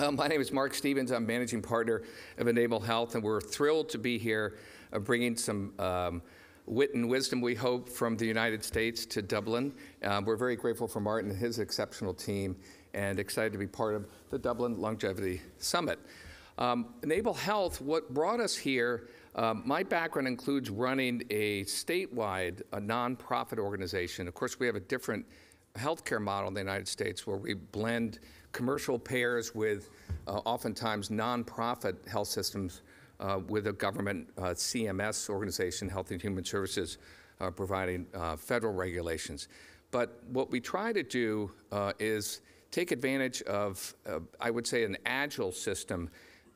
Uh, my name is Mark Stevens. I'm managing partner of Enable Health, and we're thrilled to be here uh, bringing some um, wit and wisdom, we hope, from the United States to Dublin. Uh, we're very grateful for Martin and his exceptional team and excited to be part of the Dublin Longevity Summit. Um, Enable Health, what brought us here, um, my background includes running a statewide, a nonprofit organization. Of course, we have a different healthcare model in the United States where we blend commercial payers with uh, oftentimes nonprofit health systems uh, with a government uh, CMS organization, Health and Human Services, uh, providing uh, federal regulations. But what we try to do uh, is take advantage of, I would say, an agile system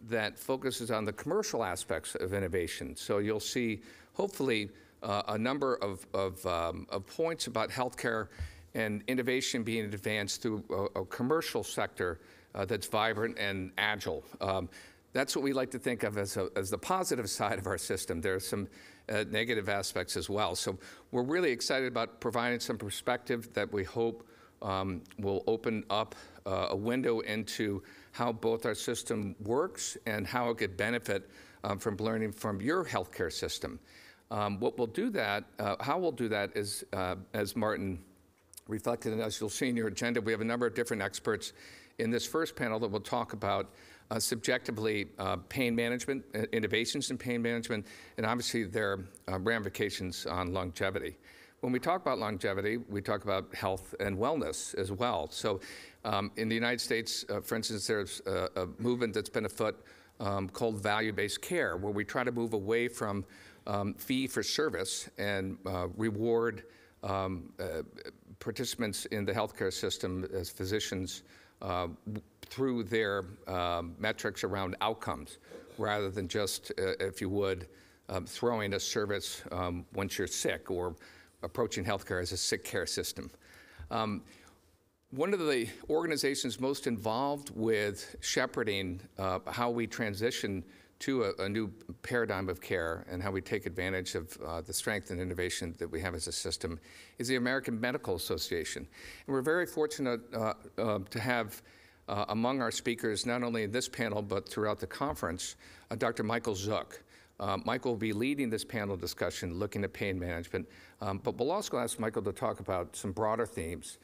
that focuses on the commercial aspects of innovation. So you'll see, hopefully, a number of, of, um, of points about healthcare and innovation being advanced through a, a commercial sector uh, that's vibrant and agile. Um, that's what we like to think of as, a, as the positive side of our system. There are some uh, negative aspects as well. So we're really excited about providing some perspective that we hope um, will open up uh, a window into how both our system works and how it could benefit um, from learning from your healthcare system. Um, what we'll do that, uh, how we'll do that is, uh, as Martin reflected, and as you'll see in your agenda, we have a number of different experts in this first panel that will talk about uh, subjectively uh, pain management, uh, innovations in pain management, and obviously their uh, ramifications on longevity. When we talk about longevity, we talk about health and wellness as well. So, um, in the United States, uh, for instance, there's a, a, movement that's been afoot um, called value based care, where we try to move away from um, fee for service and uh, reward um, participants in the healthcare system as physicians uh, through their um, metrics around outcomes rather than just, uh, if you would, um, throwing a service um, once you're sick or approaching healthcare as a sick care system. Um, one of the organizations most involved with shepherding uh, how we transition to a, a, new paradigm of care and how we take advantage of uh, the strength and innovation that we have as a system is the American Medical Association. And we're very fortunate uh, uh, to have uh, among our speakers, not only in this panel but throughout the conference, uh, Dr. Michael Suk. Uh, Michael will be leading this panel discussion looking at pain management, um, but we'll also ask Michael to talk about some broader themes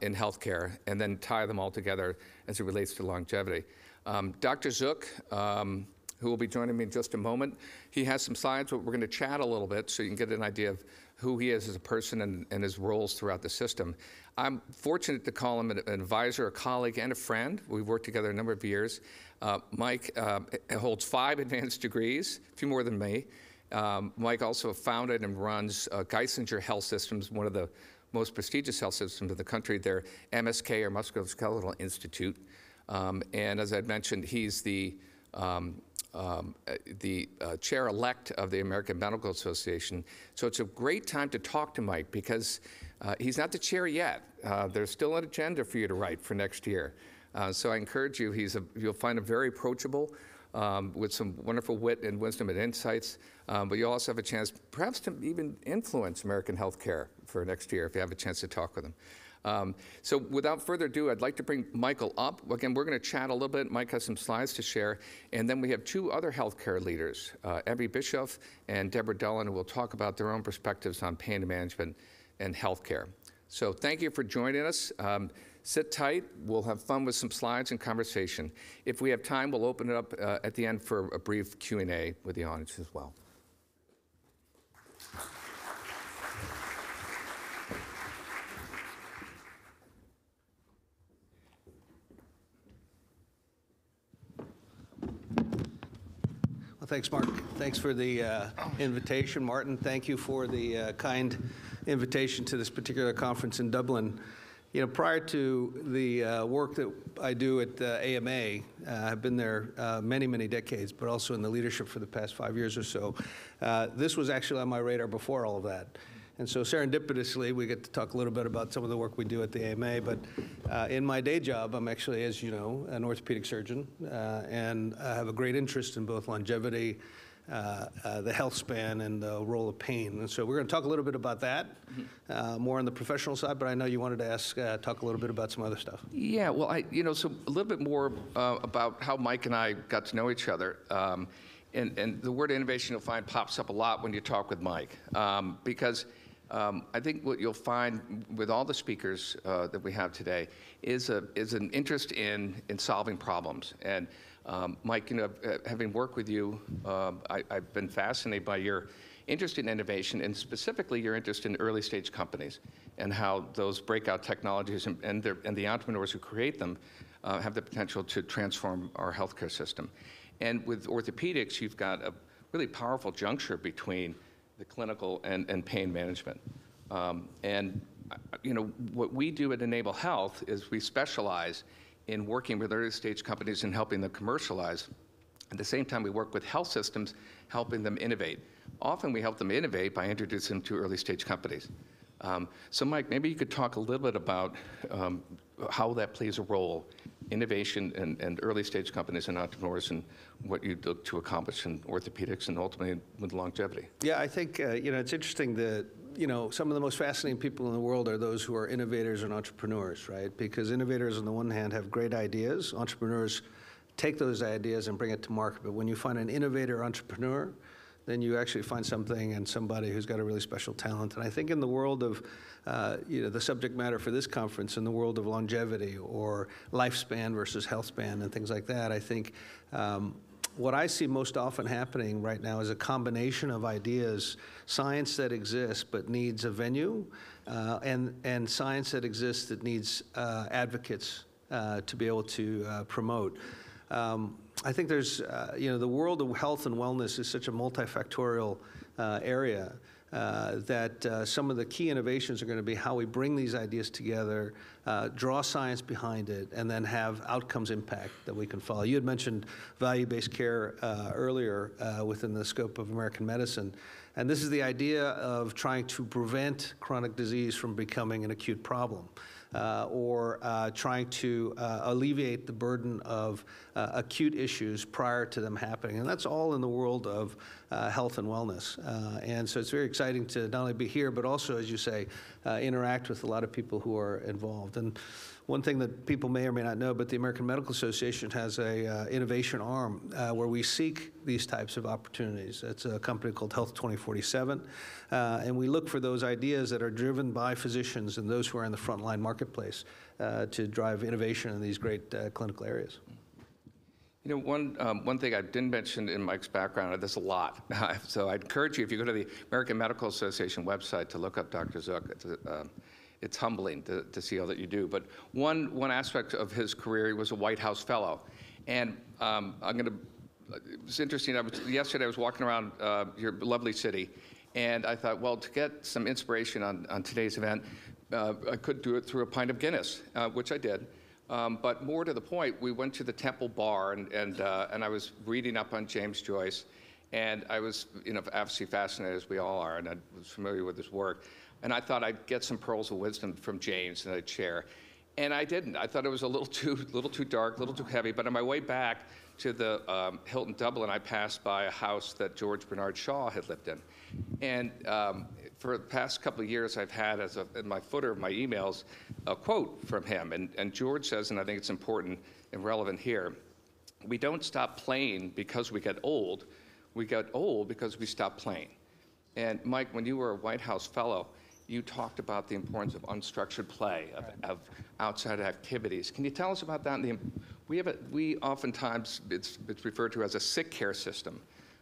in healthcare and then tie them all together as it relates to longevity. Um, Dr. Suk um, who will be joining me in just a moment. He has some slides, but we're going to chat a little bit so you can get an idea of who he is as a person and, and his roles throughout the system. I'm fortunate to call him an, an, advisor, a colleague, and a friend. We've worked together a number of years. Uh, Mike uh, holds five advanced degrees, a few more than me. Um, Mike also founded and runs uh, Geisinger Health Systems, one of the most prestigious health systems in the country, their MSK or Musculoskeletal Institute. Um, and as I mentioned, he's the um, um, uh, the uh, chair-elect of the American Medical Association. So it's a great time to talk to Mike because uh, he's not the chair yet. Uh, there's still an agenda for you to write for next year. Uh, so I encourage you. He's a, you'll find him very approachable. Um, with some wonderful wit and wisdom and insights, um, but you also have a chance, perhaps, to even influence American healthcare for next year if you have a chance to talk with him. Um, so without further ado, I'd like to bring Michael up. Again, we're going to chat a little bit. Mike has some slides to share. And then we have two other healthcare leaders, uh, Bischof and Deborah Dullen, who will talk about their own perspectives on pain management and healthcare. So thank you for joining us. Um, sit tight. We'll have fun with some slides and conversation. If we have time, we'll open it up uh, at the end for a brief Q&A with the audience as well. Thanks, Mark. Thanks for the uh, invitation. Martin, thank you for the uh, kind invitation to this particular conference in Dublin. You know, prior to the uh, work that I do at AMA, uh, I've been there uh, many, many decades, but also in the leadership for the past five years or so. Uh, this was actually on my radar before all of that. And so serendipitously, we get to talk a little bit about some of the work we do at the AMA. But uh, in my day job, I'm actually, as you know, an orthopedic surgeon, uh, and I have a great interest in both longevity uh, uh, the health span and the role of pain. And so we're going to talk a little bit about that, uh, more on the professional side, but I know you wanted to ask, uh, talk a little bit about some other stuff. Yeah, well, I, you know, so a little bit more uh, about how Mike and I got to know each other. Um, and, and the word innovation you'll find pops up a lot when you talk with Mike, um, because um, I think what you'll find with all the speakers uh, that we have today is a is an interest in in solving problems. And um, Mike, you know, uh, having worked with you, um, I, I've been fascinated by your interest in innovation and specifically your interest in early stage companies and how those breakout technologies and, and, their, and the entrepreneurs who create them uh, have the potential to transform our healthcare system. And with orthopedics, you've got a really powerful juncture between the clinical and, and pain management. Um, and uh, you know what we do at Enable Health is we specialize in working with early stage companies and helping them commercialize. At the same time, we work with health systems, helping them innovate. Often we help them innovate by introducing them to early stage companies. Um, so, Mike, maybe you could talk a little bit about um, how that plays a role, innovation and, and early stage companies and entrepreneurs, and what you look to accomplish in orthopedics and ultimately with longevity. Yeah, I think, uh, you know, it's interesting that, you know, some of the most fascinating people in the world are those who are innovators and entrepreneurs, right? Because innovators, on the one hand, have great ideas. Entrepreneurs take those ideas and bring it to market. But when you find an innovator entrepreneur, then you actually find something and somebody who's got a really special talent. And I think in the world of, uh, you know, the subject matter for this conference, in the world of longevity or lifespan versus health span and things like that, I think um, what I see most often happening right now is a combination of ideas, science that exists but needs a venue, uh, and, and science that exists that needs uh, advocates uh, to be able to uh, promote. Um, I think there's, uh, you know, the world of health and wellness is such a multifactorial uh, area. Uh, that uh, some of the key innovations are going to be how we bring these ideas together, uh, draw science behind it, and then have outcomes impact that we can follow. You had mentioned value based care uh, earlier within the scope of American medicine. And this is the idea of trying to prevent chronic disease from becoming an acute problem or uh, trying to uh, alleviate the burden of uh, acute issues prior to them happening. And that's all in the world of uh, health and wellness. Uh, and so it's very exciting to not only be here, but also, as you say, interact with a lot of people who are involved. And one thing that people may or may not know, but the American Medical Association has a uh, innovation arm uh, where we seek these types of opportunities. It's a company called Health 2047, uh, and we look for those ideas that are driven by physicians and those who are in the frontline marketplace uh, to drive innovation in these great uh, clinical areas. You know, one, um, one thing I didn't mention in Mike's background, there's a lot. so I'd encourage you, if you go to the American Medical Association website, to look up Dr. Suk. It's um, humbling to, to see all that you do. But one, one aspect of his career, he was a White House fellow. And um, I'm going to, it was interesting. I was, yesterday I was walking around uh, your lovely city, and I thought, well, to get some inspiration on, on today's event, uh, I could do it through a pint of Guinness, uh, which I did. Um, but more to the point, we went to the Temple Bar, and, and, uh, and I was reading up on James Joyce. And I was, you know, obviously fascinated, as we all are, and I was familiar with his work and I thought I'd get some pearls of wisdom from James and I'd share. And I didn't. I thought it was a little too, little too dark, a little too heavy. But on my way back to the um, Hilton Dublin, I passed by a house that George Bernard Shaw had lived in. And um, for the past couple of years, I've had as a, in my footer of my emails a quote from him. And, and George says, and I think it's important and relevant here we don't stop playing because we get old. We get old because we stop playing. And Mike, when you were a White House fellow, you talked about the importance of unstructured play, of, of outside activities. Can you tell us about that? The, we have a, we oftentimes, it's, it's referred to as a sick care system,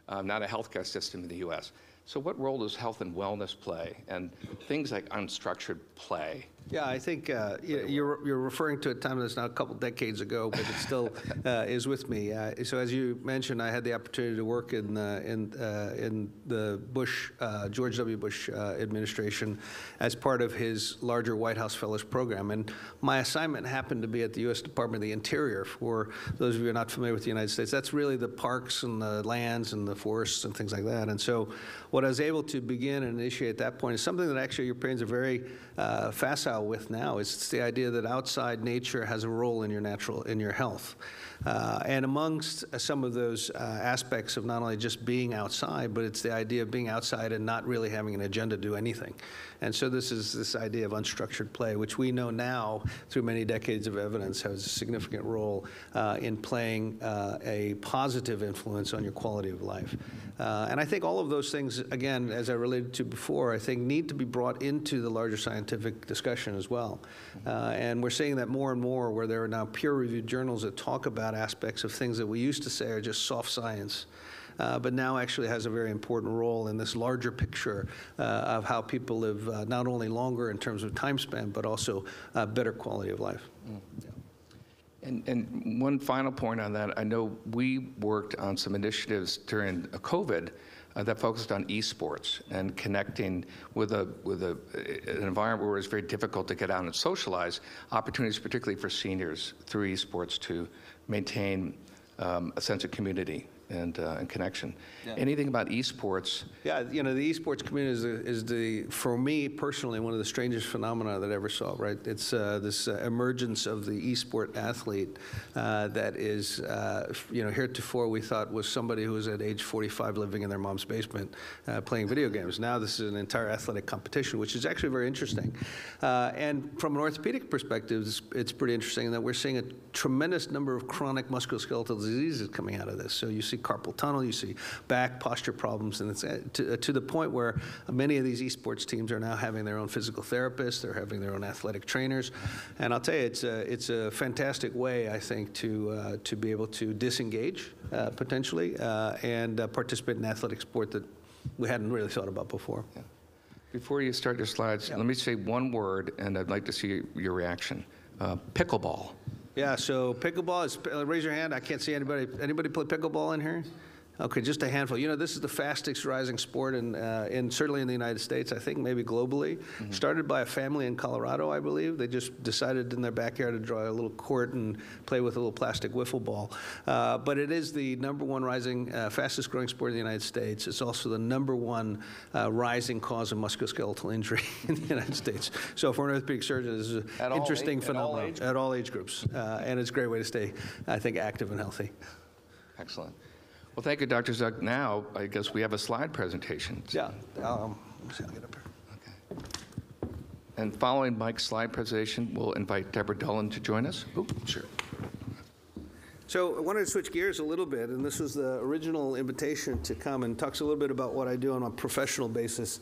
um, not a healthcare system in the U.S. So what role does health and wellness play and things like unstructured play? Yeah, I think uh, you're, you're referring to a time that's now a couple decades ago, but it still uh, is with me. Uh, so as you mentioned, I had the opportunity to work in uh, in uh, in the Bush uh, George W. Bush administration as part of his larger White House Fellows program, and my assignment happened to be at the U.S. Department of the Interior. For those of you who are not familiar with the United States, that's really the parks and the lands and the forests and things like that. And so, what I was able to begin and initiate at that point is something that actually Europeans are very uh, facile with now it's the idea that outside nature has a role in your natural in your health. Uh, and amongst some of those uh, aspects of not only just being outside, but it's the idea of being outside and not really having an agenda to do anything. And so this is this idea of unstructured play, which we know now through many decades of evidence has a significant role uh, in playing uh, a positive influence on your quality of life. Uh, and I think all of those things, again, as I related to before, I think need to be brought into the larger scientific discussion as well. Uh, and we're seeing that more and more where there are now peer-reviewed journals that talk about aspects of things that we used to say are just soft science. Uh, but now actually has a very important role in this larger picture uh, of how people live uh, not only longer in terms of time span, but also uh, better quality of life. And, and one final point on that, I know we worked on some initiatives during COVID uh, that focused on esports and connecting with a with a, an environment where it's very difficult to get out and socialize. Opportunities, particularly for seniors, through esports to maintain um, a sense of community and, uh, and connection. Anything about esports? Yeah, you know, the esports community is the, is the, for me personally, one of the strangest phenomena that I ever saw, right? It's uh, this uh, emergence of the esport athlete uh, that is, uh, you know, heretofore we thought was somebody who was at age 45 living in their mom's basement uh, playing video games. Now this is an entire athletic competition, which is actually very interesting. Uh, and from an orthopedic perspective, it's, it's pretty interesting that we're seeing a tremendous number of chronic musculoskeletal diseases coming out of this. So you see carpal tunnel, you see back posture problems, and it's uh, to, uh, to the point where many of these esports teams are now having their own physical therapists, they're having their own athletic trainers, and I'll tell you, it's a, it's a fantastic way, I think, to, uh, to be able to disengage uh, potentially uh, and uh, participate in athletic sport that we hadn't really thought about before. Before you start your slides, let me say one word, and I'd like to see your reaction. Uh, pickleball. Yeah, so pickleball is, uh, raise your hand, I can't see anybody, anybody play pickleball in here? Okay, just a handful. You know, this is the fastest rising sport in, uh, in certainly in the United States, I think maybe globally. Started by a family in Colorado, I believe. They just decided in their backyard to draw a little court and play with a little plastic wiffle ball. Uh, but it is the number one rising, uh, fastest growing sport in the United States. It's also the number one uh, rising cause of musculoskeletal injury in the United States. So for an orthopedic surgeon, this is an interesting age- at all phenomenon age at all age groups. Uh, and it's a great way to stay, I think, active and healthy. Excellent. Well, thank you, Dr. Suk. Now, I guess we have a slide presentation. Yeah. Um, let's see, I'll get up here. Okay. And following Mike's slide presentation, we'll invite Deborah Dullen to join us. Oh, sure. So I wanted to switch gears a little bit, and this was the original invitation to come and talks a little bit about what I do on a professional basis.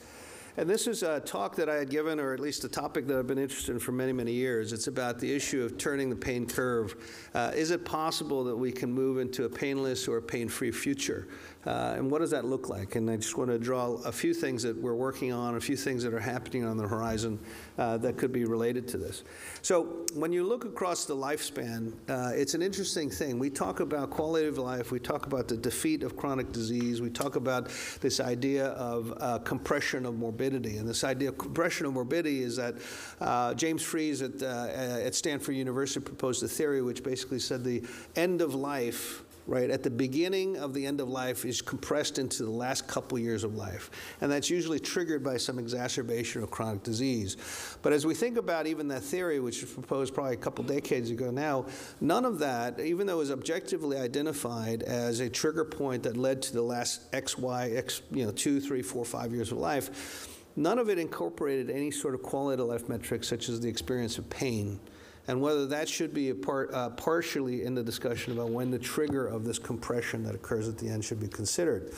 And this is a talk that I had given, or at least a topic that I've been interested in for many, many years. It's about the issue of turning the pain curve. Uh, is it possible that we can move into a painless or a pain-free future? Uh, and what does that look like? And I just want to draw a few things that we're working on, a few things that are happening on the horizon uh, that could be related to this. So when you look across the lifespan, uh, it's an interesting thing. We talk about quality of life, we talk about the defeat of chronic disease, we talk about this idea of uh, compression of morbidity. And this idea of compression of morbidity is that uh, James Fries at, uh, at Stanford University proposed a theory which basically said the end of life right? At the beginning of the end of life is compressed into the last couple years of life. And that's usually triggered by some exacerbation of chronic disease. But as we think about even that theory which was proposed probably a couple decades ago now none of that even though it was objectively identified as a trigger point that led to the last x y x you know two three four five years of life none of it incorporated any sort of quality of life metrics such as the experience of pain and whether that should be uh, partially in the discussion about when the trigger of this compression that occurs at the end should be considered.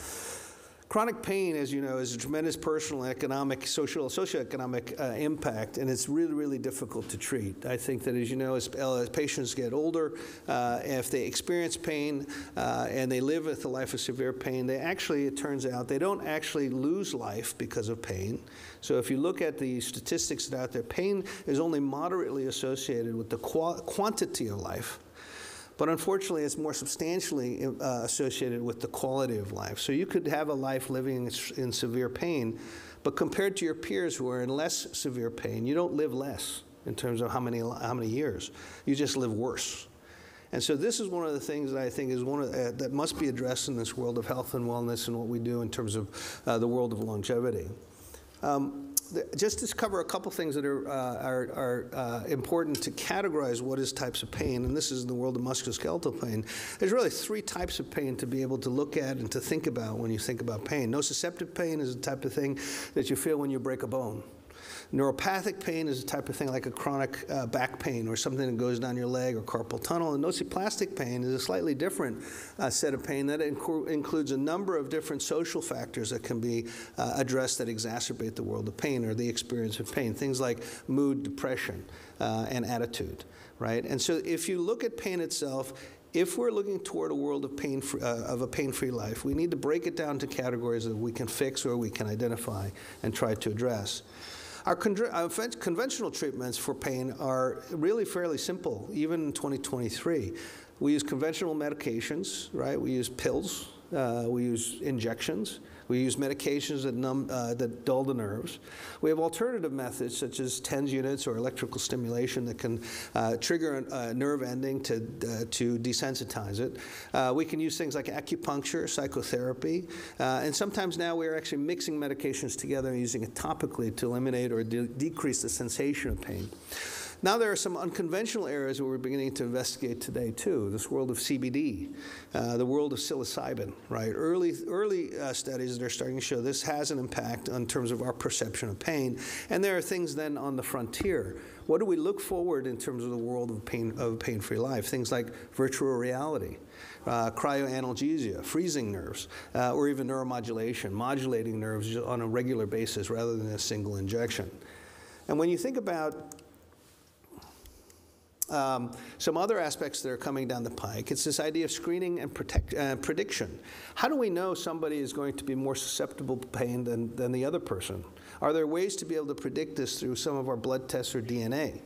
Chronic pain, as you know, is a tremendous personal, economic, social, socioeconomic uh, impact, and it's really, really difficult to treat. I think that, as you know, as, as patients get older, uh, if they experience pain uh, and they live with a life of severe pain, they actually, it turns out, they don't actually lose life because of pain. So if you look at the statistics that out there, pain is only moderately associated with the qua- quantity of life. But unfortunately, it's more substantially uh, associated with the quality of life. So you could have a life living in, severe pain, but compared to your peers who are in less severe pain, you don't live less in terms of how many, how many years. You just live worse. And so this is one of the things that I think is one of, uh, that must be addressed in this world of health and wellness and what we do in terms of uh, the world of longevity. Um, just to cover a couple things that are, uh, are, are uh, important to categorize what is types of pain, and this is in the world of musculoskeletal pain, there's really three types of pain to be able to look at and to think about when you think about pain. Nociceptive pain is the type of thing that you feel when you break a bone. Neuropathic pain is a type of thing like a chronic uh, back pain or something that goes down your leg or carpal tunnel. And nociplastic pain is a slightly different uh, set of pain that inclu- includes a number of different social factors that can be uh, addressed that exacerbate the world of pain or the experience of pain. Things like mood, depression, uh, and attitude, right? And so if you look at pain itself, if we're looking toward a world of pain uh, of a pain-free life, we need to break it down to categories that we can fix or we can identify and try to address. Our uh, conventional treatments for pain are really fairly simple, even in 2023. We use conventional medications, right? We use pills, uh, we use injections, we use medications that, numb, uh, that dull the nerves. We have alternative methods such as TENS units or electrical stimulation that can uh, trigger a, nerve ending to, uh, to desensitize it. Uh, we can use things like acupuncture, psychotherapy, uh, and sometimes now we are actually mixing medications together and using it topically to eliminate or de- decrease the sensation of pain. Now there are some unconventional areas where we're beginning to investigate today too. This world of CBD, uh, the world of psilocybin, right? Early early uh, studies that are starting to show this has an impact in terms of our perception of pain. And there are things then on the frontier. What do we look forward in terms of the world of pain of pain-free life? Things like virtual reality. Uh, cryoanalgesia, freezing nerves, uh, or even neuromodulation, modulating nerves on a regular basis rather than a single injection. And when you think about um, some other aspects that are coming down the pike. It's this idea of screening and protect, uh, prediction. How do we know somebody is going to be more susceptible to pain than, than the other person? Are there ways to be able to predict this through some of our blood tests or DNA?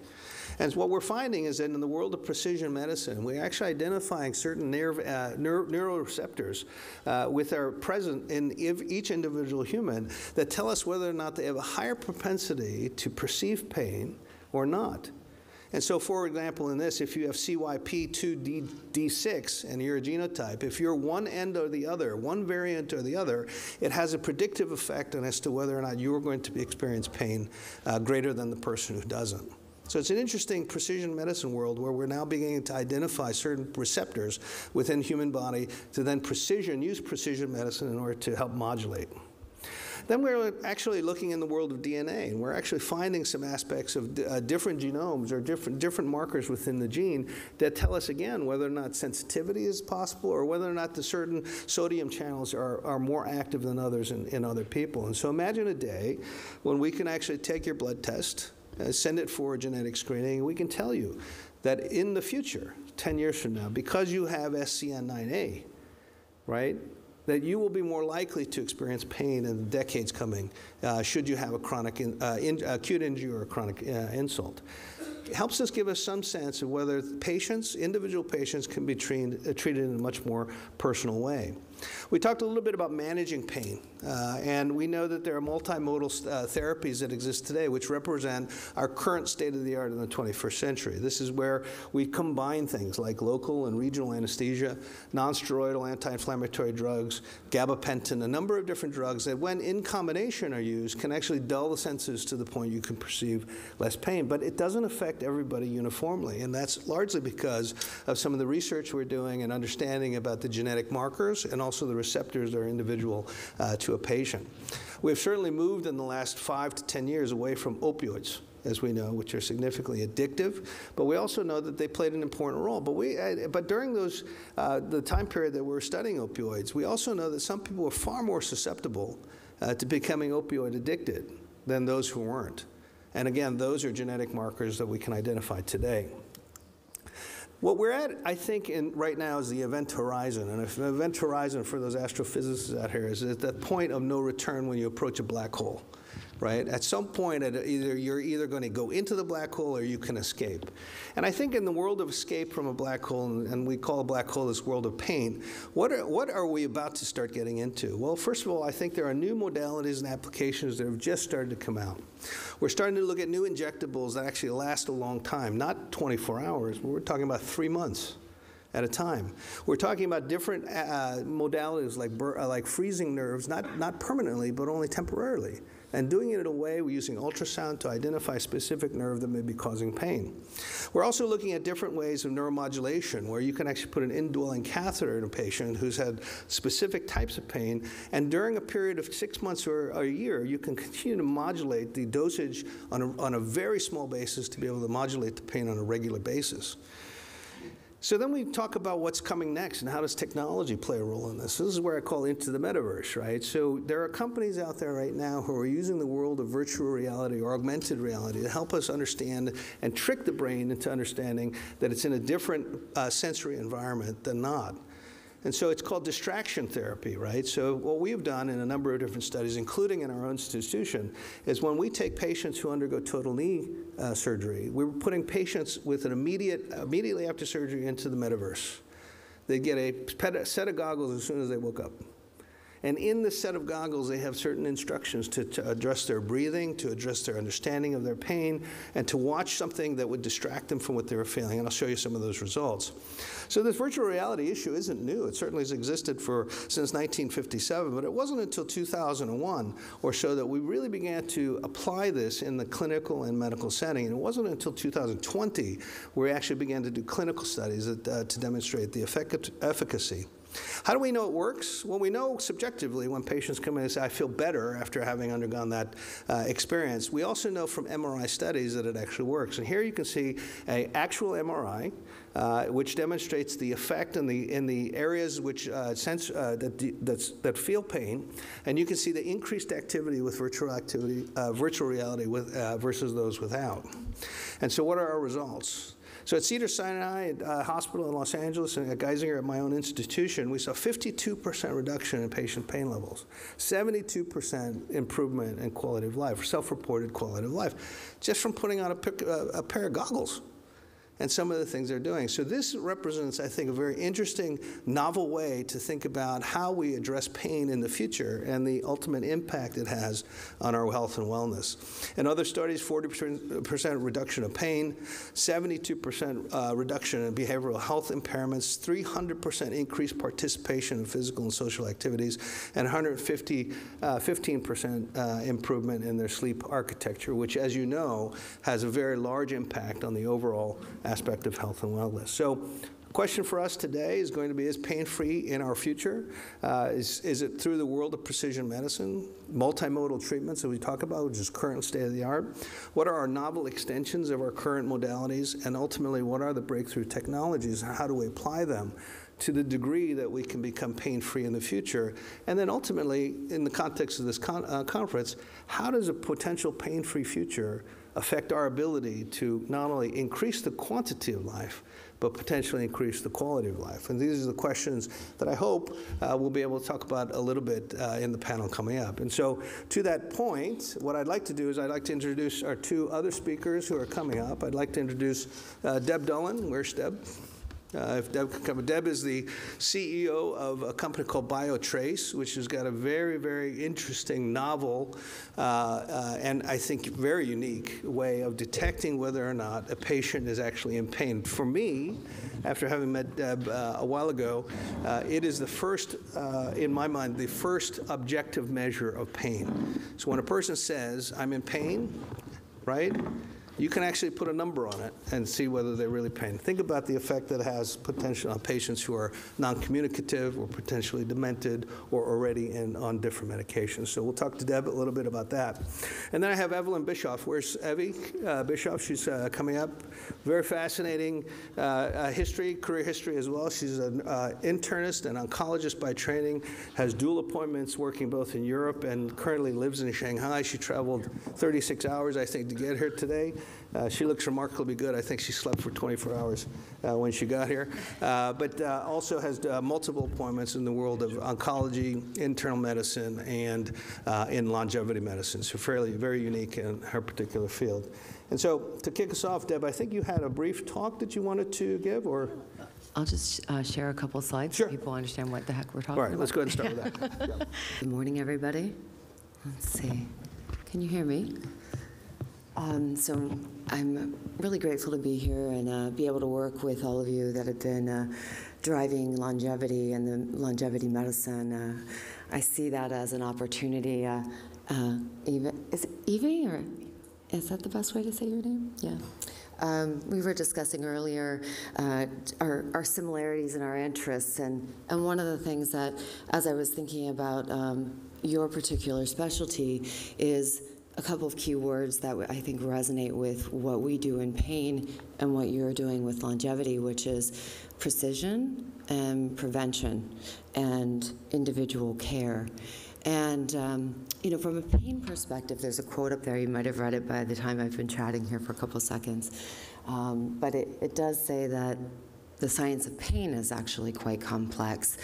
And what we're finding is that in the world of precision medicine, we're actually identifying certain nerve, uh, neuro, neuroreceptors uh, with our present in each individual human that tell us whether or not they have a higher propensity to perceive pain or not. And so, for example, in this, if you have CYP2D6 and you're a genotype, if you're one end or the other, one variant or the other, it has a predictive effect on as to whether or not you're going to experience pain uh, greater than the person who doesn't. So it's an interesting precision medicine world where we're now beginning to identify certain receptors within human body to then precision, use precision medicine in order to help modulate. Then we're actually looking in the world of DNA, and we're actually finding some aspects of uh, different genomes or different, different markers within the gene that tell us again whether or not sensitivity is possible or whether or not the certain sodium channels are, are more active than others in, in other people. And so imagine a day when we can actually take your blood test, uh, send it for a genetic screening, and we can tell you that in the future, 10 years from now, because you have SCN9A, right, that you will be more likely to experience pain in the decades coming uh, should you have a chronic in, uh, in, acute injury or a chronic uh, insult. It helps us give us some sense of whether patients, individual patients, can be treated, uh, treated in a much more personal way. We talked a little bit about managing pain, uh, and we know that there are multimodal uh, therapies that exist today which represent our current state of the art in the 21st century. This is where we combine things like local and regional anesthesia, nonsteroidal anti inflammatory drugs, gabapentin, a number of different drugs that, when in combination are used, can actually dull the senses to the point you can perceive less pain. But it doesn't affect everybody uniformly, and that's largely because of some of the research we're doing and understanding about the genetic markers and also also the receptors are individual uh, to a patient. We've certainly moved in the last five to 10 years away from opioids as we know, which are significantly addictive. But we also know that they played an important role. But we, uh, but during those, uh, the time period that we're studying opioids, we also know that some people were far more susceptible uh, to becoming opioid addicted than those who weren't. And again, those are genetic markers that we can identify today. What we're at, I think, in, right now is the event horizon. And if an event horizon for those astrophysicists out here is at that point of no return when you approach a black hole right? At some point, at either you're either going to go into the black hole or you can escape. And I think in the world of escape from a black hole, and we call a black hole this world of pain, what are, what are we about to start getting into? Well, first of all, I think there are new modalities and applications that have just started to come out. We're starting to look at new injectables that actually last a long time, not 24 hours, but we're talking about three months at a time. We're talking about different uh, modalities like, uh, like freezing nerves, not, not permanently, but only temporarily, and doing it in a way we're using ultrasound to identify specific nerve that may be causing pain. We're also looking at different ways of neuromodulation, where you can actually put an indwelling catheter in a patient who's had specific types of pain, and during a period of six months or a year, you can continue to modulate the dosage on a, on a very small basis to be able to modulate the pain on a regular basis. So then we talk about what's coming next and how does technology play a role in this. This is where I call into the metaverse, right? So there are companies out there right now who are using the world of virtual reality or augmented reality to help us understand and trick the brain into understanding that it's in a different uh, sensory environment than not. And so it's called distraction therapy, right? So what we've done in a number of different studies, including in our own institution, is when we take patients who undergo total knee uh, surgery, we're putting patients with an immediate, immediately after surgery into the metaverse. They get a set of goggles as soon as they woke up. And in the set of goggles, they have certain instructions to, to address their breathing, to address their understanding of their pain, and to watch something that would distract them from what they were feeling. And I'll show you some of those results. So this virtual reality issue isn't new. It certainly has existed for since 1957, but it wasn't until 2001 or so that we really began to apply this in the clinical and medical setting. And it wasn't until 2020 where we actually began to do clinical studies that, uh, to demonstrate the effic- efficacy. How do we know it works? Well, we know subjectively when patients come in and say, I feel better after having undergone that uh, experience. We also know from MRI studies that it actually works. And here you can see an actual MRI. Uh, which demonstrates the effect in the in the areas which uh, sense uh, that that feel pain, and you can see the increased activity with virtual activity, uh, virtual reality with uh, versus those without. And so, what are our results? So at Cedars-Sinai uh, Hospital in Los Angeles and at Geisinger at my own institution, we saw 52% reduction in patient pain levels, 72% improvement in quality of life, self-reported quality of life, just from putting on a, uh, a pair of goggles and some of the things they're doing. So this represents, I think, a very interesting, novel way to think about how we address pain in the future and the ultimate impact it has on our health and wellness. In other studies, 40% reduction of pain, 72% uh, reduction in behavioral health impairments, 300% increased participation in physical and social activities, and 150, uh, 15% uh, improvement in their sleep architecture, which, as you know, has a very large impact on the overall aspect of health and wellness. So the question for us today is going to be is pain free in our future? Uh, is, is it through the world of precision medicine, multimodal treatments that we talk about, which is current state of the art? What are our novel extensions of our current modalities? And ultimately, what are the breakthrough technologies? And how do we apply them? To the degree that we can become pain free in the future. And then ultimately, in the context of this con- uh, conference, how does a potential pain free future affect our ability to not only increase the quantity of life, but potentially increase the quality of life? And these are the questions that I hope uh, we'll be able to talk about a little bit uh, in the panel coming up. And so, to that point, what I'd like to do is I'd like to introduce our two other speakers who are coming up. I'd like to introduce uh, Deb Dullen. Where's Deb? Uh, if Deb can. Deb is the CEO of a company called BioTrace, which has got a very, very interesting, novel, uh, uh, and I think very unique way of detecting whether or not a patient is actually in pain. For me, after having met Deb uh, a while ago, uh, it is the first, uh, in my mind, the first objective measure of pain. So when a person says, I'm in pain, right? You can actually put a number on it and see whether they're really pain. Think about the effect that has potentially on patients who are non-communicative or potentially demented or already in, on different medications. So we'll talk to Deb a little bit about that. And then I have Evelyne Bischof. Where's Evie uh, Bischof? She's uh, coming up. Very fascinating uh, uh history, career history as well. She's an uh, internist and oncologist by training, has dual appointments working both in Europe and currently lives in Shanghai. She traveled 36 hours, I think, to get here today. Uh, she looks remarkably good. I think she slept for 24 hours uh, when she got here. Uh, but uh, also has uh, multiple appointments in the world of oncology, internal medicine, and uh, in longevity medicine. So fairly, very unique in her particular field. And so to kick us off, Deb, I think you had a brief talk that you wanted to give, or? I'll just uh, share a couple slides sure. so people understand what the heck we're talking about. All right, about. let's go ahead and start with that. Good morning, everybody. Let's see. Can you hear me? Um, So I'm really grateful to be here and uh, be able to work with all of you that have been uh, driving longevity and the longevity medicine. Uh, I see that as an opportunity. uh, uh, Eva, is it Evie or is that the best way to say your name? Yeah. Um, we were discussing earlier uh, our, our similarities and our interests, and, and one of the things that, as I was thinking about um, your particular specialty, is a couple of key words that I think resonate with what we do in pain and what you're doing with longevity, which is precision and prevention and individual care. And, um, you know, from a pain perspective, there's a quote up there. You might have read it by the time I've been chatting here for a couple seconds. Um, but it, it does say that the science of pain is actually quite complex.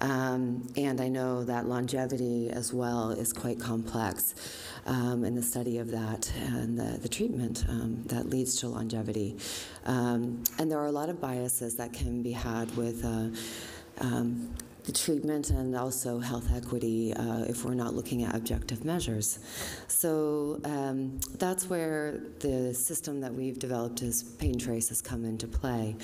Um, and I know that longevity as well is quite complex um, in the study of that and the, the treatment um, that leads to longevity. Um, and there are a lot of biases that can be had with. Uh, um, the treatment and also health equity uh, if we're not looking at objective measures. So um, that's where the system that we've developed as Pain Trace has come into play.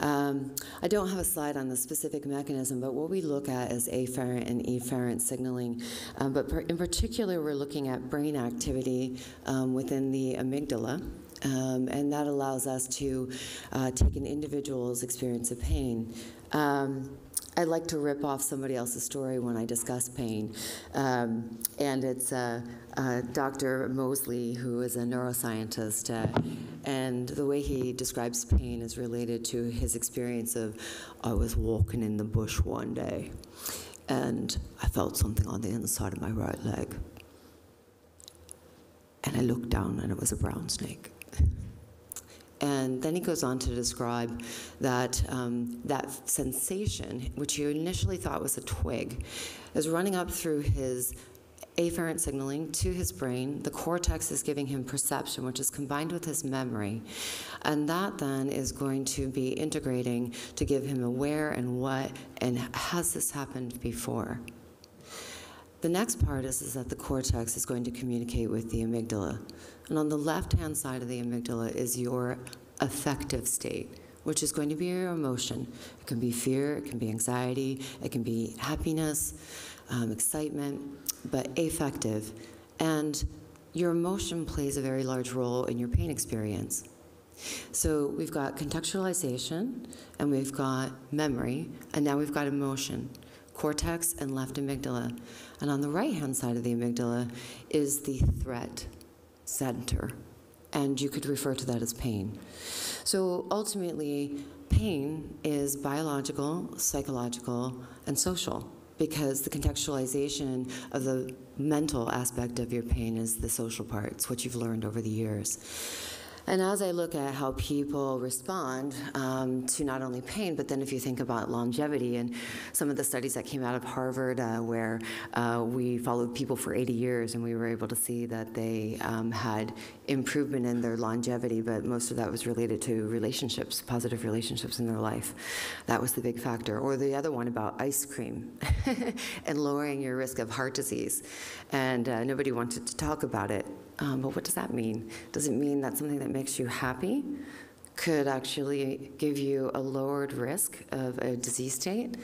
Um, I don't have a slide on the specific mechanism, but what we look at is afferent and efferent signaling. Um, but per- in particular, we're looking at brain activity um, within the amygdala. Um, and that allows us to uh, take an individual's experience of pain. Um, I like to rip off somebody else's story when I discuss pain. Um, and it's uh, uh, Dr. Moseley, who is a neuroscientist. Uh, and the way he describes pain is related to his experience of I was walking in the bush one day and I felt something on the inside of my right leg. And I looked down and it was a brown snake. And then he goes on to describe that um, that sensation, which you initially thought was a twig, is running up through his afferent signaling to his brain. The cortex is giving him perception, which is combined with his memory. And that then is going to be integrating to give him a where and what, and has this happened before? The next part is, is that the cortex is going to communicate with the amygdala. And on the left hand side of the amygdala is your affective state, which is going to be your emotion. It can be fear, it can be anxiety, it can be happiness, um, excitement, but affective. And your emotion plays a very large role in your pain experience. So we've got contextualization, and we've got memory, and now we've got emotion cortex and left amygdala. And on the right hand side of the amygdala is the threat center. And you could refer to that as pain. So ultimately, pain is biological, psychological, and social because the contextualization of the mental aspect of your pain is the social part. It's what you've learned over the years. And as I look at how people respond um, to not only pain, but then if you think about longevity and some of the studies that came out of Harvard, uh, where uh, we followed people for 80 years and we were able to see that they um, had improvement in their longevity, but most of that was related to relationships, positive relationships in their life. That was the big factor. Or the other one about ice cream and lowering your risk of heart disease. And uh, nobody wanted to talk about it. Um, but what does that mean? Does it mean that something that makes you happy could actually give you a lowered risk of a disease state?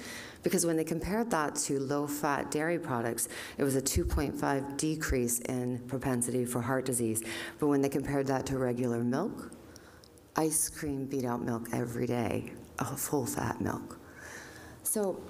Because when they compared that to low fat dairy products, it was a 2.5 decrease in propensity for heart disease. But when they compared that to regular milk, ice cream beat out milk every day, a full fat milk. So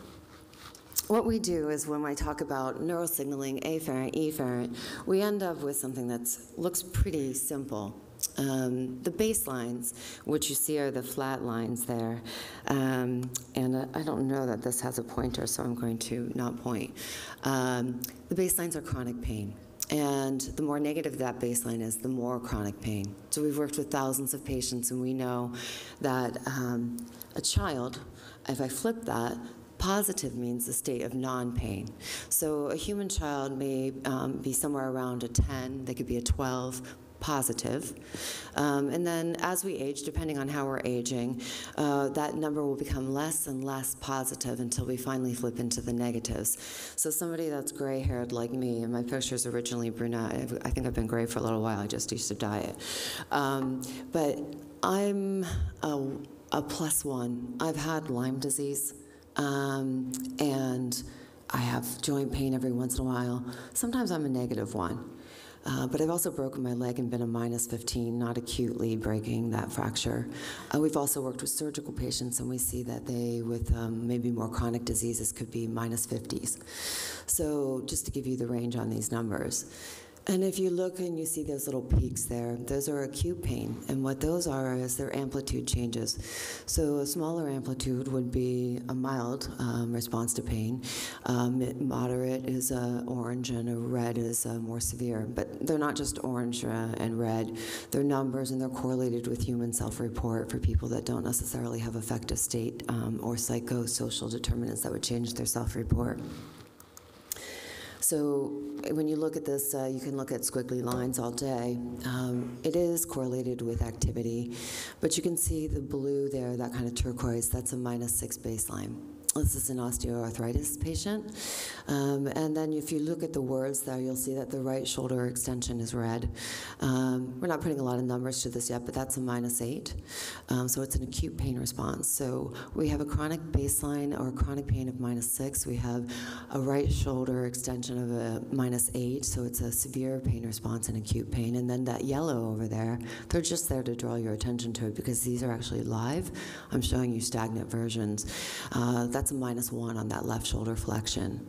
what we do is when I talk about neurosignaling, afferent, efferent, we end up with something that looks pretty simple. Um, the baselines, which you see are the flat lines there, um, and uh, I don't know that this has a pointer, so I'm going to not point. Um, the baselines are chronic pain. And the more negative that baseline is, the more chronic pain. So we've worked with thousands of patients, and we know that um, a child, if I flip that, Positive means a state of non pain. So a human child may um, be somewhere around a 10, they could be a 12, positive. Um, and then as we age, depending on how we're aging, uh, that number will become less and less positive until we finally flip into the negatives. So somebody that's gray haired like me, and my picture's originally brunette, I've- I think I've been gray for a little while, I just used to dye it. Um, but I'm a, a plus one. I've had Lyme disease, um, and I have joint pain every once in a while. Sometimes I'm a negative one. Uh, but I've also broken my leg and been a minus 15, not acutely breaking that fracture. Uh, we've also worked with surgical patients, and we see that they, with um, maybe more chronic diseases, could be minus 50s. So, just to give you the range on these numbers. And if you look and you see those little peaks there, those are acute pain. And what those are is their amplitude changes. So a smaller amplitude would be a mild um, response to pain. Um, moderate is uh, orange, and a red is uh, more severe. But they're not just orange uh, and red. They're numbers, and they're correlated with human self-report for people that don't necessarily have affective state um, or psychosocial determinants that would change their self-report. So when you look at this, uh, you can look at squiggly lines all day. Um, it is correlated with activity, but you can see the blue there, that kind of turquoise, that's a minus six baseline. This is an osteoarthritis patient. Um, and then if you look at the words there, you'll see that the right shoulder extension is red. Um, we're not putting a lot of numbers to this yet, but that's a minus eight. Um, so it's an acute pain response. So we have a chronic baseline or chronic pain of minus six. We have a right shoulder extension of a minus eight. So it's a severe pain response and acute pain. And then that yellow over there, they're just there to draw your attention to it because these are actually live. I'm showing you stagnant versions. Uh, that's a minus one on that left shoulder flexion.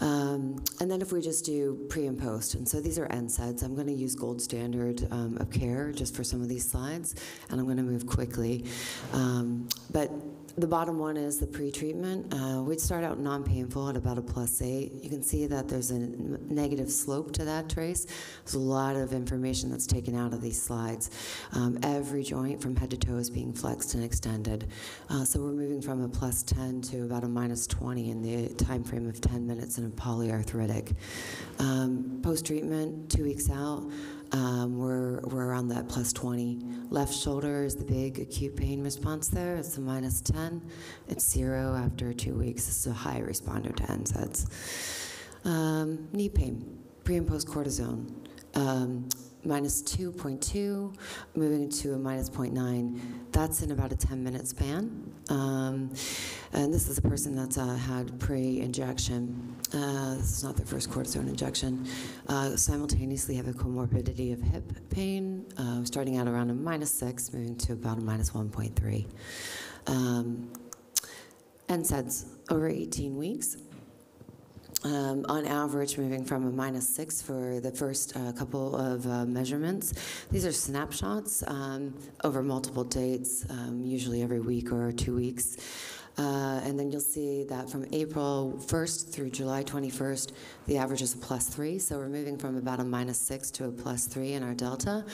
Um, and then if we just do pre and post, and so these are NSAIDs. I'm going to use gold standard um, of care just for some of these slides, and I'm going to move quickly. Um, but the bottom one is the pre-treatment. Uh, we'd start out non-painful at about a plus eight. You can see that there's a n- negative slope to that trace. There's a lot of information that's taken out of these slides. Um, every joint from head to toe is being flexed and extended. Uh, so we're moving from a plus 10 to about a minus 20 in the time frame of 10 minutes in a polyarthritic. Um, Post-treatment, two weeks out, um, we're, we're around that plus 20. Left shoulder is the big acute pain response there. It's a minus 10. It's zero after two weeks. This is a high responder to NSAIDs. Um, knee pain, pre and post cortisone. Um, minus 2.2, moving to a minus 0.9. That's in about a 10 minute span. Um, and this is a person that's uh, had pre injection. Uh, this is not their first cortisone injection. Uh, simultaneously have a comorbidity of hip pain, uh, starting out around a minus 6, moving to about a minus 1.3. Um, NSAIDs over 18 weeks um, on average, moving from a minus six for the first uh, couple of uh, measurements. These are snapshots um, over multiple dates, um, usually every week or two weeks. Uh, and then you'll see that from April 1st through July 21st, the average is a plus three. So we're moving from about a minus six to a plus three in our delta.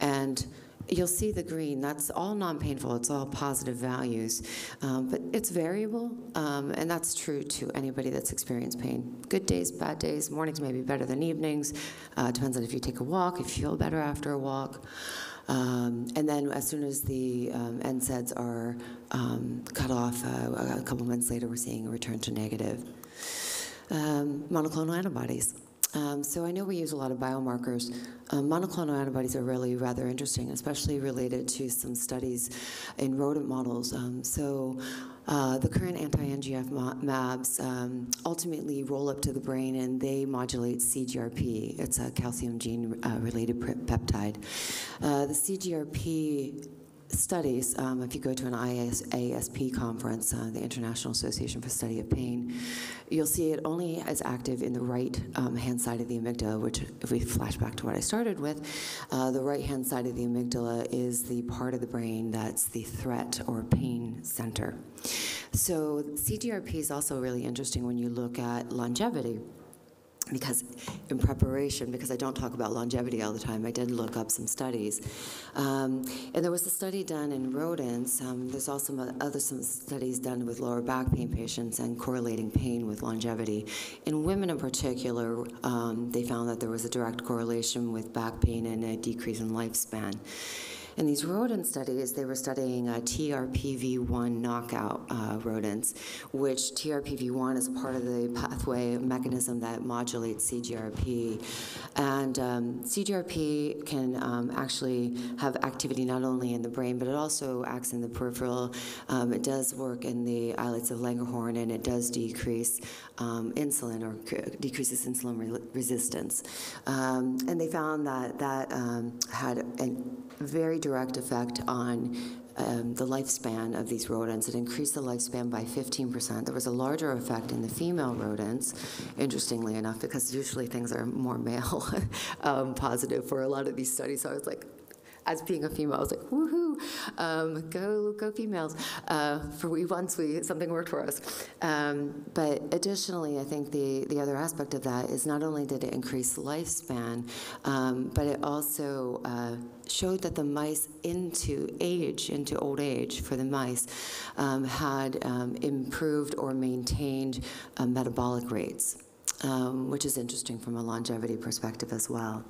And You'll see the green. That's all non-painful. It's all positive values, um, but it's variable, um, and that's true to anybody that's experienced pain. Good days, bad days. Mornings may be better than evenings. Uh, depends on if you take a walk, if you feel better after a walk. Um, and then as soon as the um, NSAIDs are um, cut off, uh, a couple months later, we're seeing a return to negative. Um, monoclonal antibodies. Um, so I know we use a lot of biomarkers. Um, monoclonal antibodies are really rather interesting, especially related to some studies in rodent models. So uh, the current anti-NGF mAbs um, ultimately roll up to the brain and they modulate CGRP. It's a calcium gene-related peptide. Uh, the CGRP studies, um, if you go to an IASP conference, uh, the International Association for Study of Pain, you'll see it only as active in the right um, hand side of the amygdala, which, if we flash back to what I started with, uh, the right hand side of the amygdala is the part of the brain that's the threat or pain center. So, CGRP is also really interesting when you look at longevity. Because in preparation, because I don't talk about longevity all the time, I did look up some studies. Um, and there was a study done in rodents. Um, there's also other some studies done with lower back pain patients and correlating pain with longevity. In women in particular, um, they found that there was a direct correlation with back pain and a decrease in lifespan. In these rodent studies, they were studying uh, TRPV1 knockout uh, rodents, which TRPV1 is part of the pathway mechanism that modulates CGRP. And um, CGRP can um, actually have activity not only in the brain, but it also acts in the peripheral. Um, it does work in the islets of Langerhans, and it does decrease um, insulin or decreases insulin re- resistance. Um, and they found that that um, had a very direct effect on um, the lifespan of these rodents. It increased the lifespan by 15%. There was a larger effect in the female rodents, interestingly enough, because usually things are more male um, positive for a lot of these studies. So I was like, as being a female, I was like, woohoo, um, go, go females. Uh, for we once, we, something worked for us. Um, but additionally, I think the, the other aspect of that is not only did it increase lifespan, um, but it also uh, showed that the mice into age, into old age for the mice, um, had um, improved or maintained uh, metabolic rates um, which is interesting from a longevity perspective as well.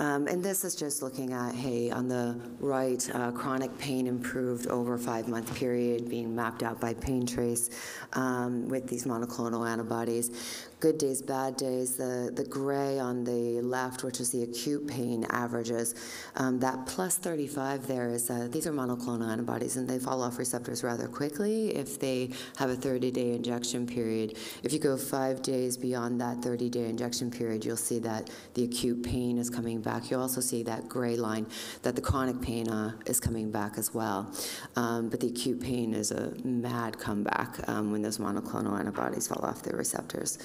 Um, and this is just looking at, hey, on the right, uh, chronic pain improved over a five-month period, being mapped out by pain trace um, with these monoclonal antibodies. Good days, bad days. The, the gray on the left, which is the acute pain averages, um, that plus 35 there is, uh, these are monoclonal antibodies, and they fall off receptors rather quickly if they have a 30-day injection period. If you go five days beyond that 30-day injection period, you'll see that the acute pain is coming back. You'll also see that gray line, that the chronic pain uh, is coming back as well. Um, but the acute pain is a mad comeback um, when those monoclonal antibodies fall off the receptors.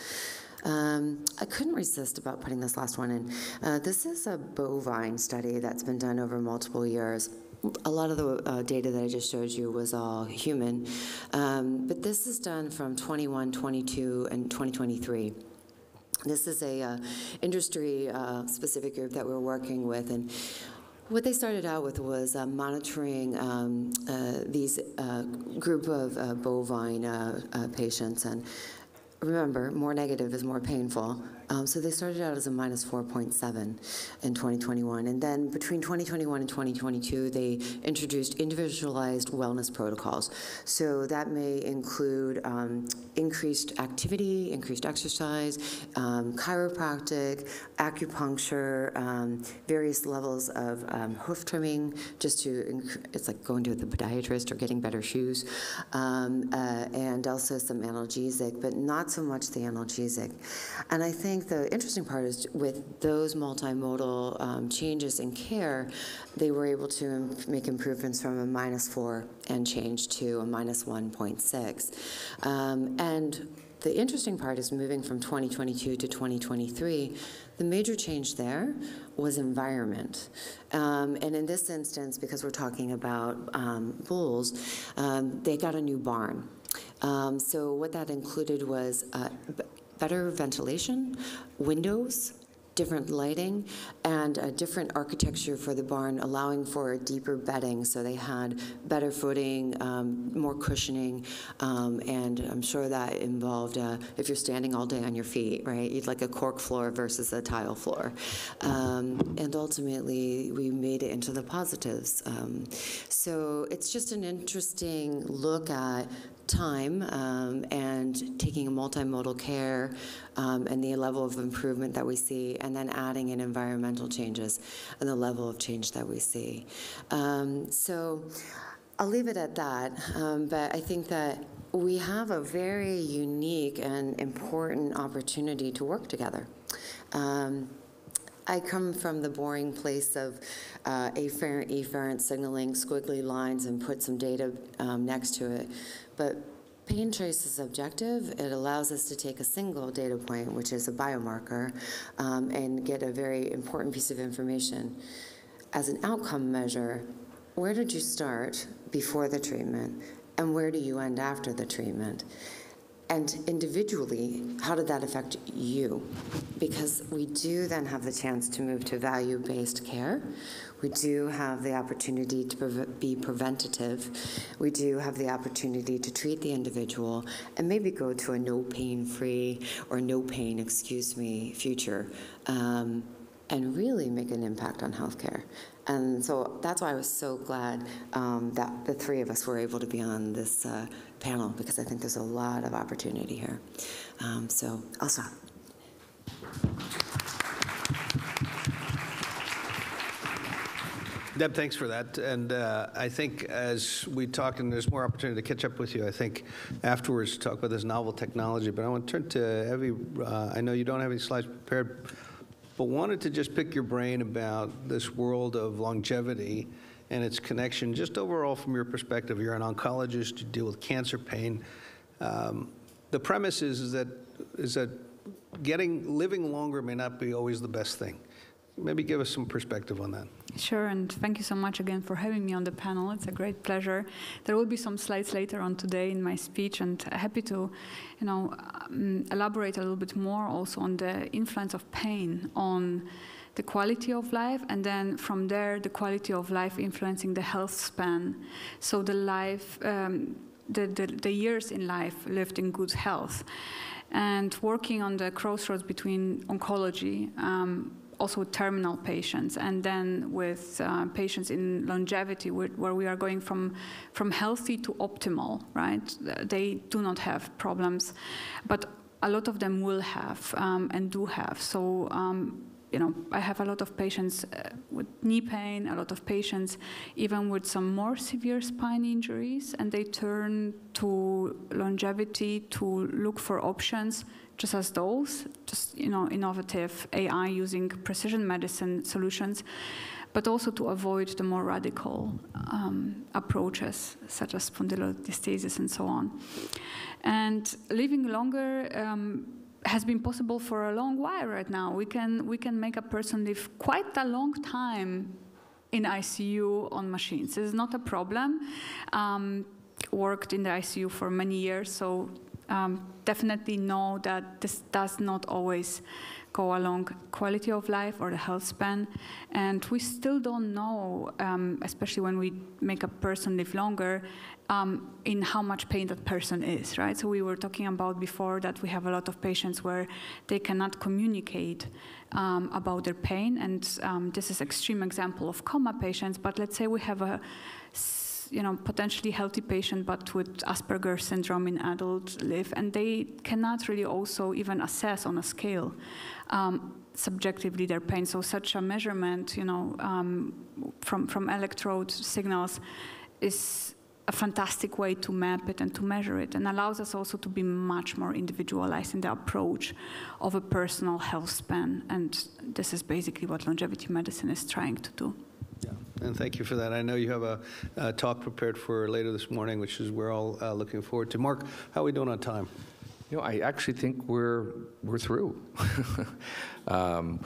Um, I couldn't resist about putting this last one in. Uh, this is a bovine study that's been done over multiple years. A lot of the uh, data that I just showed you was all human, um, but this is done from 21, 22, and 2023. This is a uh, industry uh, specific group that we're working with, and what they started out with was uh, monitoring um, uh, these uh, group of uh, bovine uh, patients, and remember, more negative is more painful. Um, so they started out as a minus 4.7 in 2021. And then between 2021 and 2022, they introduced individualized wellness protocols. So that may include um, increased activity, increased exercise, um, chiropractic, acupuncture, um, various levels of um, hoof trimming, just to, it's like going to the podiatrist or getting better shoes, um, uh, and also some analgesic, but not so much the analgesic. And I think the interesting part is with those multimodal um, changes in care, they were able to im- make improvements from a minus four and change to a minus 1.6. Um, and the interesting part is moving from 2022 to 2023. The major change there was environment. Um, and in this instance, because we're talking about um, bulls, um, they got a new barn. Um, so what that included was uh, better ventilation, windows, different lighting, and a different architecture for the barn, allowing for a deeper bedding. So they had better footing, um, more cushioning, um, and I'm sure that involved uh, if you're standing all day on your feet, right? You'd like a cork floor versus a tile floor. Um, and ultimately, we made it into the positives. Um, so it's just an interesting look at time um, and taking a multimodal care um, and the level of improvement that we see, and then adding in environmental changes and the level of change that we see. Um, so I'll leave it at that, um, but I think that we have a very unique and important opportunity to work together. I come from the boring place of uh, afferent, efferent signaling, squiggly lines, and put some data um, next to it. But pain trace is objective. It allows us to take a single data point, which is a biomarker, um, and get a very important piece of information. As an outcome measure, where did you start before the treatment, and where do you end after the treatment? And individually, how did that affect you? Because we do then have the chance to move to value based care. We do have the opportunity to be preventative. We do have the opportunity to treat the individual and maybe go to a no pain free or no pain, excuse me, future. Um, and really make an impact on healthcare. And so that's why I was so glad um, that the three of us were able to be on this uh, panel because I think there's a lot of opportunity here. Um, so I'll stop. Deb, thanks for that. And uh, I think as we talk, and there's more opportunity to catch up with you, I think afterwards to talk about this novel technology. But I want to turn to Evie. Uh, I know you don't have any slides prepared, but wanted to just pick your brain about this world of longevity and its connection, just overall from your perspective. You're an oncologist, you deal with cancer pain. Um, the premise is, is that is that getting living longer may not be always the best thing. Maybe give us some perspective on that. Sure, and thank you so much again for having me on the panel. It's a great pleasure. There will be some slides later on today in my speech, and happy to, you know, um, elaborate a little bit more also on the influence of pain on the quality of life, and then from there, the quality of life influencing the health span. So the life, um, the, the, the years in life lived in good health, and working on the crossroads between oncology. Um, also with terminal patients, and then with uh, patients in longevity, where, where, we are going from from healthy to optimal. Right? They do not have problems, but a lot of them will have um, and do have. So. Um, you know, I have a lot of patients uh, with knee pain, a lot of patients even with some more severe spine injuries, and they turn to longevity to look for options just as those, just you know, innovative AI using precision medicine solutions, but also to avoid the more radical um, approaches such as spondylodesis and so on. And living longer um, has been possible for a long while right now. We can we can make a person live quite a long time in ICU on machines. Is not a problem. Um, worked in the ICU for many years, so um, definitely know that this does not always go along quality of life or the health span. And we still don't know, um, especially when we make a person live longer, um, in how much pain that person is, right? So we were talking about before that we have a lot of patients where they cannot communicate um, about their pain, and um, this is extreme example of coma patients. But let's say we have a you know, potentially healthy patient, but with Asperger syndrome in adult live, and they cannot really also even assess on a scale um, subjectively their pain. So such a measurement, you know, um, from from electrode signals, is a fantastic way to map it and to measure it, and allows us also to be much more individualized in the approach of a personal health span. And this is basically what longevity medicine is trying to do. Yeah, and thank you for that. I know you have a, a talk prepared for later this morning, which is we're all uh, looking forward to. Mark, how are we doing on time? You know, I actually think we're we're through. um,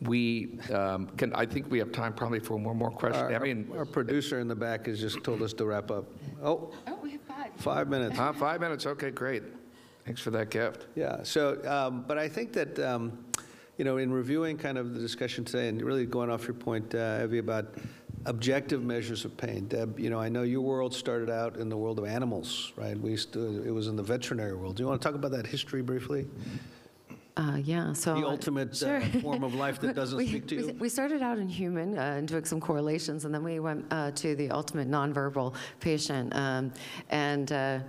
we um, can. I think we have time probably for one more question. Our, I mean, our producer in the back has just told us to wrap up. Oh, oh we have five. Five minutes. Uh, five minutes. Okay, great. Thanks for that gift. Yeah. So, um, but I think that. You know, in reviewing kind of the discussion today and really going off your point, uh, Evie, about objective measures of pain. Deb, you know, I know your world started out in the world of animals, right? We used to, it was in the veterinary world. Do you want to talk about that history briefly? Uh, yeah, so the ultimate sure. uh, form of life that doesn't we, speak to you. We started out in human uh, and doing some correlations, and then we went uh, to the ultimate nonverbal patient. Um, and uh,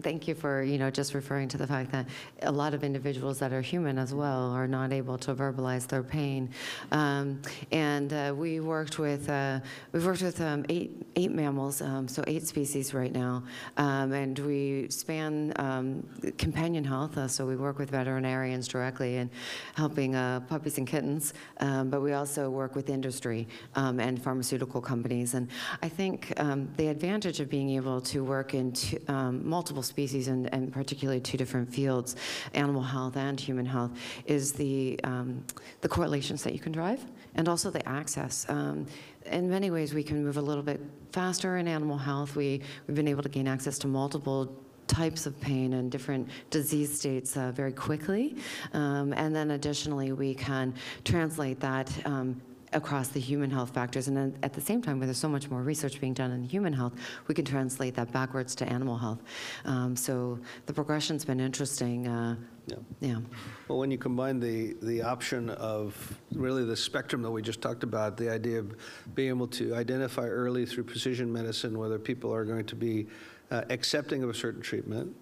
thank you for you know just referring to the fact that a lot of individuals that are human as well are not able to verbalize their pain. Um, and uh, we worked with uh, we've worked with um, eight eight mammals, um, so eight species right now, um, and we span um, companion health. Uh, so we work with veterinarians directly and helping uh, puppies and kittens, um, but we also work with industry and pharmaceutical companies. And I think the advantage of being able to work in multiple multiple species and, and particularly two different fields, animal health and human health, is the, um, the correlations that you can drive and also the access. Um, in many ways, we can move a little bit faster in animal health. We, we've been able to gain access to multiple types of pain and different disease states uh, very quickly. Um, and then additionally, we can translate that um, across the human health factors. And then at the same time, where there's so much more research being done in human health, we can translate that backwards to animal health. Um, so the progression's been interesting. Uh, Yeah. yeah. Well, when you combine the, the option of really the spectrum that we just talked about, the idea of being able to identify early through precision medicine whether people are going to be uh, accepting of a certain treatment,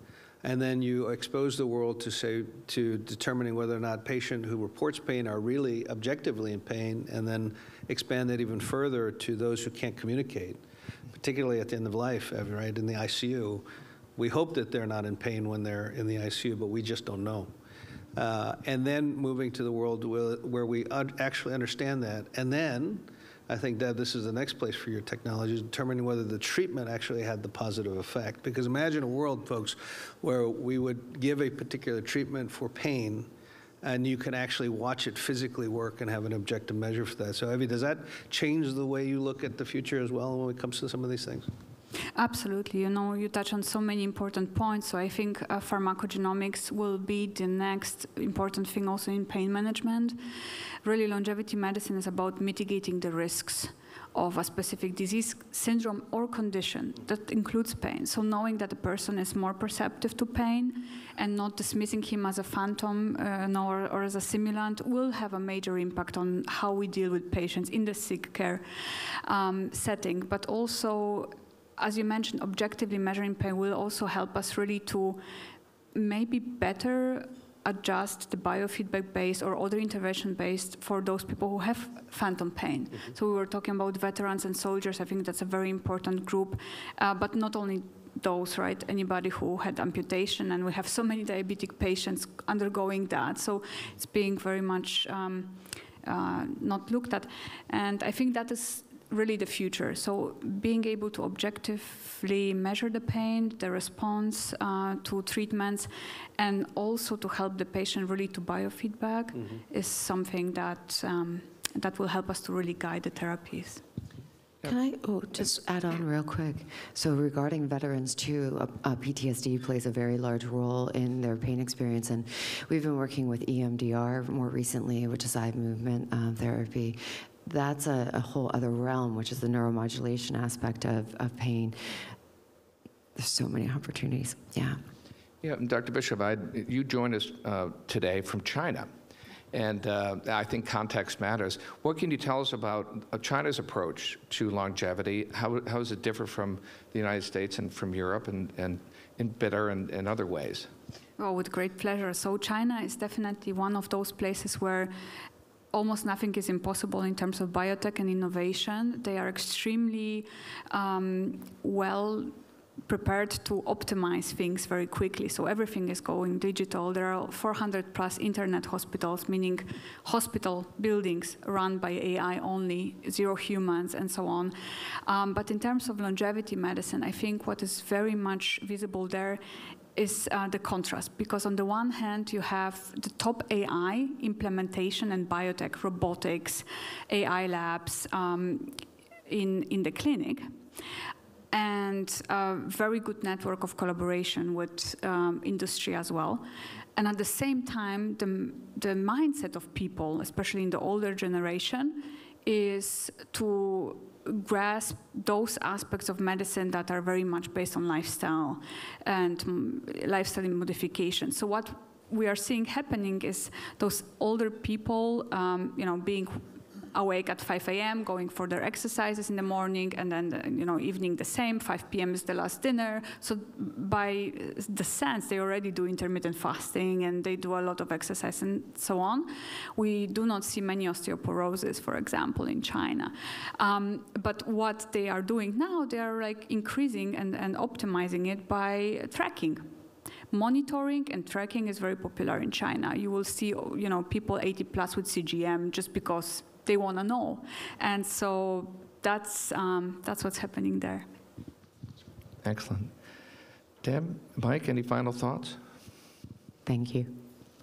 and then you expose the world to say to determining whether or not patient who reports pain are really objectively in pain, and then expand that even further to those who can't communicate, particularly at the end of life, right in the ICU. We hope that they're not in pain when they're in the ICU, but we just don't know. Uh, and then moving to the world where, we actually understand that. And then, I think, Deb, this is the next place for your technology, determining whether the treatment actually had the positive effect. Because imagine a world, folks, where we would give a particular treatment for pain, and you can actually watch it physically work and have an objective measure for that. So, Evie, does that change the way you look at the future as well when it comes to some of these things? Absolutely. You know, you touch on so many important points. So I think uh, pharmacogenomics will be the next important thing also in pain management. Really, longevity medicine is about mitigating the risks of a specific disease, syndrome, or condition that includes pain. So knowing that the person is more perceptive to pain and not dismissing him as a phantom uh, no, or, or as a simulant will have a major impact on how we deal with patients in the sick care um, setting. But also as you mentioned, objectively measuring pain will also help us really to maybe better adjust the biofeedback based or other intervention based for those people who have phantom pain. So we were talking about veterans and soldiers. I think that's a very important group, uh, but not only those, right? Anybody who had amputation, and we have so many diabetic patients undergoing that. So it's being very much um, uh, not looked at, and I think that is really the future. So being able to objectively measure the pain, the response uh, to treatments, and also to help the patient really to biofeedback is something that um, that will help us to really guide the therapies. Can I oh, just add on real quick? So regarding veterans too, uh, uh, PTSD plays a very large role in their pain experience, and we've been working with E EMDR more recently, which is eye movement um, therapy. That's a, a whole other realm, which is the neuromodulation aspect of, of pain. There's so many opportunities. Yeah. Yeah, Dr. Bischof, I, you joined us uh, today from China, and uh, I think context matters. What can you tell us about uh, China's approach to longevity? How, how does it differ from the United States and from Europe and, and in bitter and, and other ways? Oh, with great pleasure. So China is definitely one of those places where almost nothing is impossible in terms of biotech and innovation. They are extremely um, well prepared to optimize things very quickly. So everything is going digital. There are 400 plus internet hospitals, meaning hospital buildings run by AI only, zero humans, and so on. Um, but in terms of longevity medicine, I think what is very much visible there is uh, the contrast because on the one hand you have the top AI implementation and biotech, robotics, AI labs um, in in the clinic, and a very good network of collaboration with um, industry as well. And at the same time, the the mindset of people, especially in the older generation, is to grasp those aspects of medicine that are very much based on lifestyle and mm, lifestyle modification. So what we are seeing happening is those older people, um, you know, being awake at 5 a.m., going for their exercises in the morning, and then uh, you know evening the same. 5 p.m. is the last dinner. So by the sense, they already do intermittent fasting and they do a lot of exercise and so on. We do not see many osteoporosis, for example, in China. Um, but what they are doing now, they are like increasing and, and optimizing it by tracking monitoring and tracking is very popular in China. You will see, you know, people 80 plus with CGM just because they want to know, and so that's um, that's what's happening there. Excellent. Deb, Mike, any final thoughts? Thank you.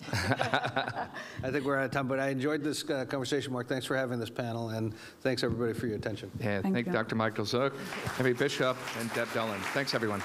I think we're out of time, but I enjoyed this uh, conversation, Mark. Thanks for having this panel, and thanks, everybody, for your attention. And Thank thank you. Dr. Michael Suk, Henry Bischof, and Deb Dullen. Thanks, everyone.